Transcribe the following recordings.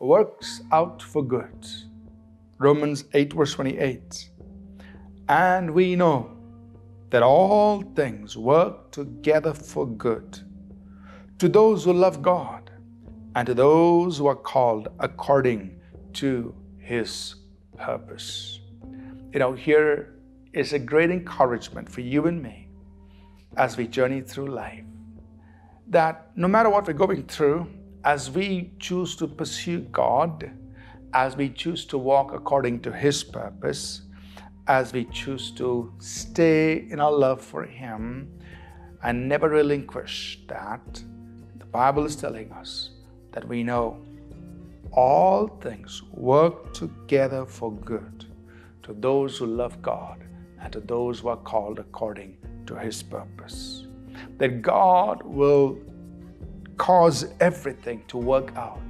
works out for good. Romans 8, verse 28. And we know that all things work together for good to those who love God and to those who are called according to his purpose. You know, here is a great encouragement for you and me as we journey through life that no matter what we're going through, as we choose to pursue God, as we choose to walk according to His purpose, as we choose to stay in our love for Him and never relinquish that, the Bible is telling us that we know all things work together for good to those who love God and to those who are called according to His purpose. That God will cause everything to work out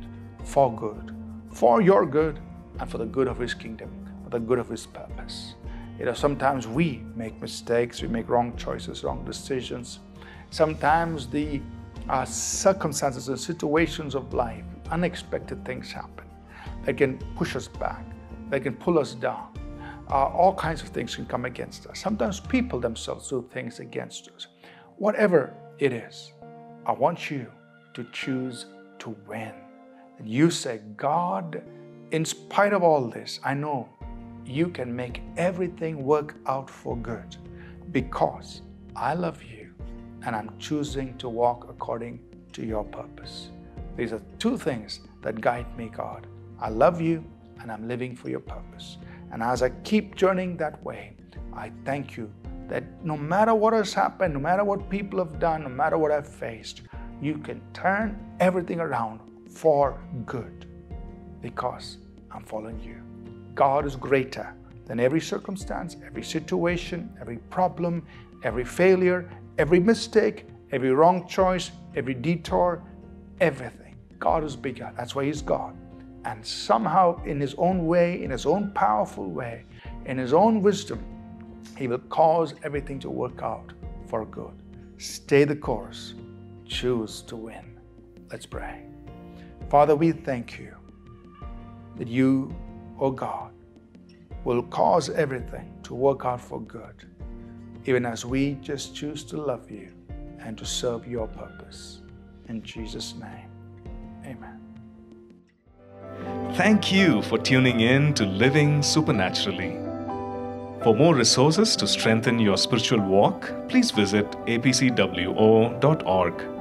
for good, for your good, and for the good of His kingdom, for the good of His purpose. You know, sometimes we make mistakes, we make wrong choices, wrong decisions. Sometimes the uh, circumstances and situations of life, unexpected things happen that can push us back, that can pull us down. Uh, all kinds of things can come against us. Sometimes people themselves do things against us. Whatever it is, I want you to choose to win. And you say, God, in spite of all this, I know you can make everything work out for good because I love you and I'm choosing to walk according to your purpose. These are two things that guide me, God. I love you and I'm living for your purpose. And as I keep journeying that way, I thank you that no matter what has happened, no matter what people have done, no matter what I've faced, you can turn everything around for good because I'm following you. God is greater than every circumstance, every situation, every problem, every failure, every mistake, every wrong choice, every detour, everything. God is bigger. That's why He's God. And somehow, in His own way, in His own powerful way, in His own wisdom, He will cause everything to work out for good. Stay the course choose to win. Let's pray. Father, we thank you that you, O oh God, will cause everything to work out for good, even as we just choose to love you and to serve your purpose. In Jesus' name, amen. Thank you for tuning in to Living Supernaturally. For more resources to strengthen your spiritual walk, please visit apcwo.org